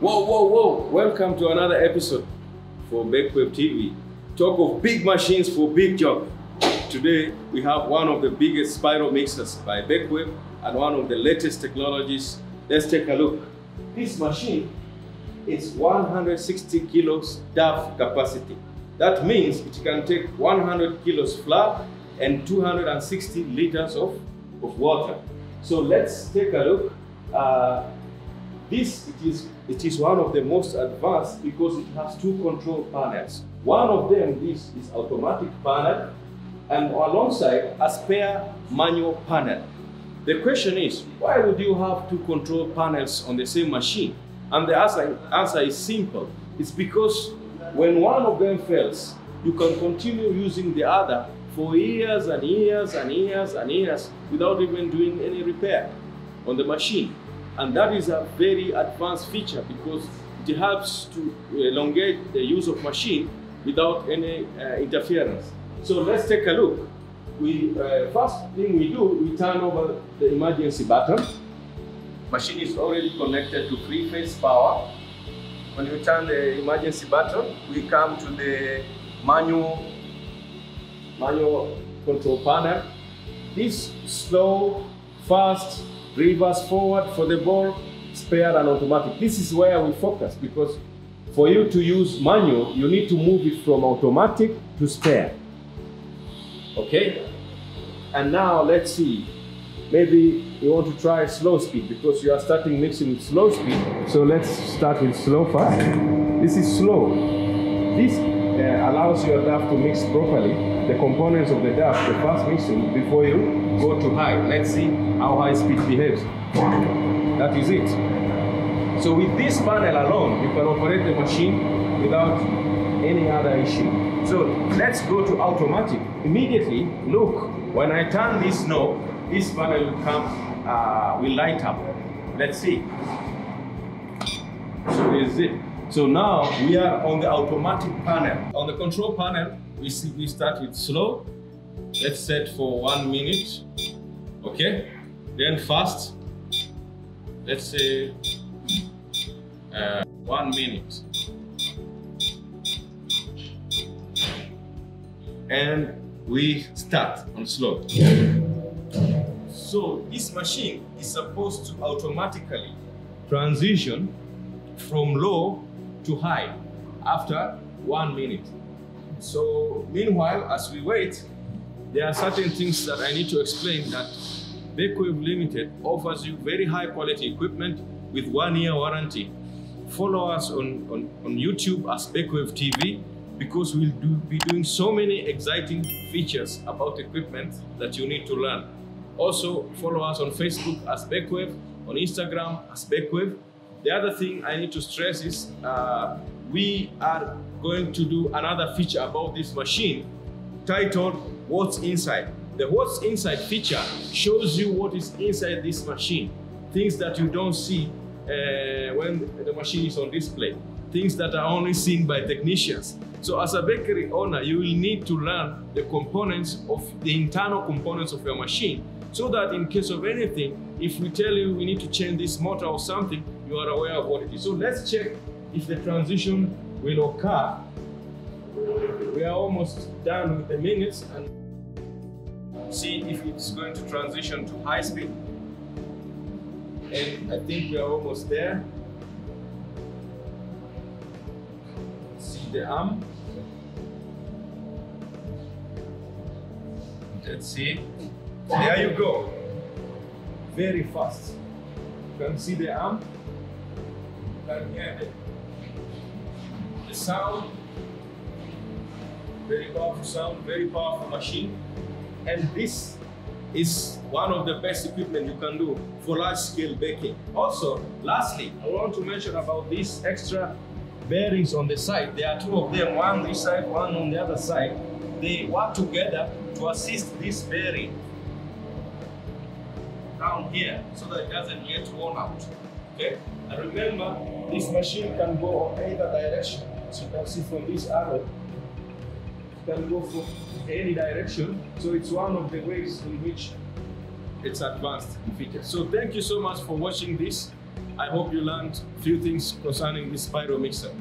Whoa, whoa, whoa! Welcome to another episode for Bakewave TV. Talk of big machines for big job. Today we have one of the biggest spiral mixers by Bakewave and one of the latest technologies. Let's take a look. This machine is 160 kilos dough capacity. That means it can take 100 kilos flour and 260 liters of, of water. So let's take a look. Uh, this it is it is one of the most advanced because it has two control panels. One of them this is automatic panel and alongside a spare manual panel. The question is, why would you have two control panels on the same machine? And the answer, answer is simple. It's because when one of them fails, you can continue using the other for years and years and years and years without even doing any repair on the machine. And that is a very advanced feature because it helps to elongate the use of machine without any uh, interference. So let's take a look. We uh, first thing we do, we turn over the emergency button. Machine is already connected to three-phase power. When you turn the emergency button, we come to the manual manual control panel. This slow, fast, reverse forward for the ball, spare and automatic. This is where we focus because for you to use manual, you need to move it from automatic to spare. Okay? And now let's see. Maybe you want to try slow speed because you are starting mixing with slow speed. So let's start with slow first. This is slow. This uh, allows your dough to mix properly the components of the dough, the fast mixing, before you go to high. Let's see how high speed behaves. That is it. So with this panel alone, you can operate the machine without any other issue. So let's go to automatic. Immediately, look, when I turn this knob, this panel will come, uh, will light up. Let's see. So is it. So now we are on the automatic panel. On the control panel, we see we start with slow. Let's set for one minute. Okay. Then fast. Let's say uh, one minute. And we start on slow. So this machine is supposed to automatically transition from low to high after one minute. So meanwhile, as we wait, there are certain things that I need to explain that Bakewave Limited offers you very high quality equipment with one year warranty. Follow us on, on, on YouTube as Bakewave TV because we'll do, be doing so many exciting features about equipment that you need to learn. Also, follow us on Facebook as Bakewave, on Instagram as Bakewave. The other thing I need to stress is uh, we are going to do another feature about this machine titled What's Inside. The What's Inside feature shows you what is inside this machine, things that you don't see uh, when the machine is on display, things that are only seen by technicians. So as a bakery owner, you will need to learn the components of the internal components of your machine so that in case of anything, if we tell you we need to change this motor or something, you are aware of what it is. So let's check if the transition will occur. We are almost done with the minutes and see if it's going to transition to high speed. And I think we are almost there. See the arm. Let's see. There you go. Very fast. You can see the arm. You can hear the, the sound. Very powerful sound, very powerful machine. And this is one of the best equipment you can do for large scale baking. Also, lastly, I want to mention about these extra bearings on the side. There are two of them, one on this side, one on the other side. They work together to assist this bearing down here so that it doesn't get worn out. Okay? And remember, this machine can go on either direction. As you can see from this arrow, it can go from any direction. So it's one of the ways in which it's advanced in features. So thank you so much for watching this. I hope you learned a few things concerning this spiral mixer.